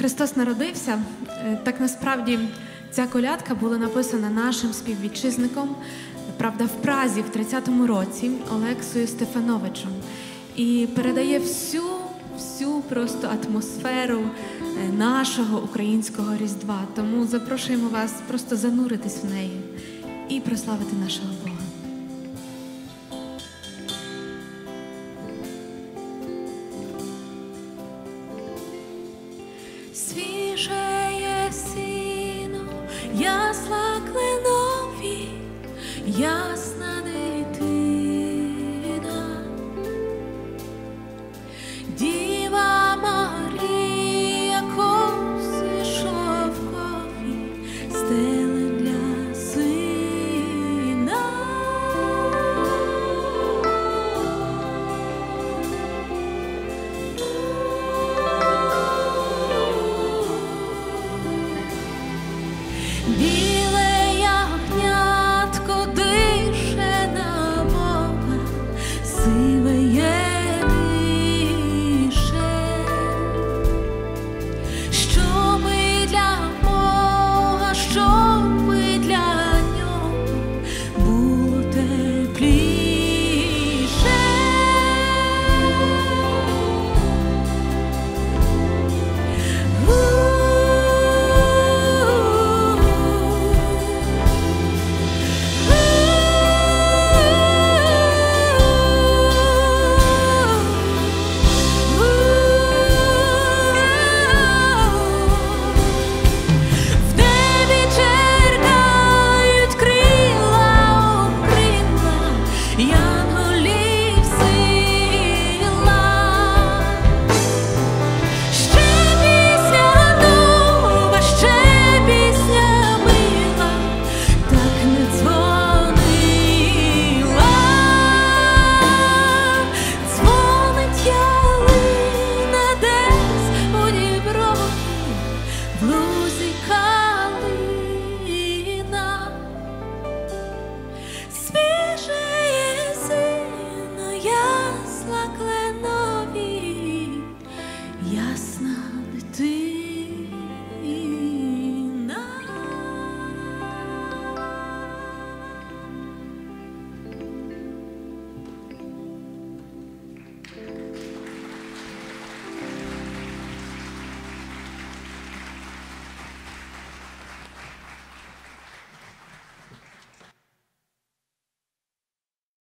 Христос народився. Е, Так насправді ця колядка була написана нашим співвітчизником, правда, в Празі в 30-му році Олексою Стефановичем. І передає всю, всю просто атмосферу е, нашого українського Різдва. Тому запрошуємо вас просто зануритись в неї і прославити нашого Бога. Свіжеє сіно, ясла кленові, ясна Be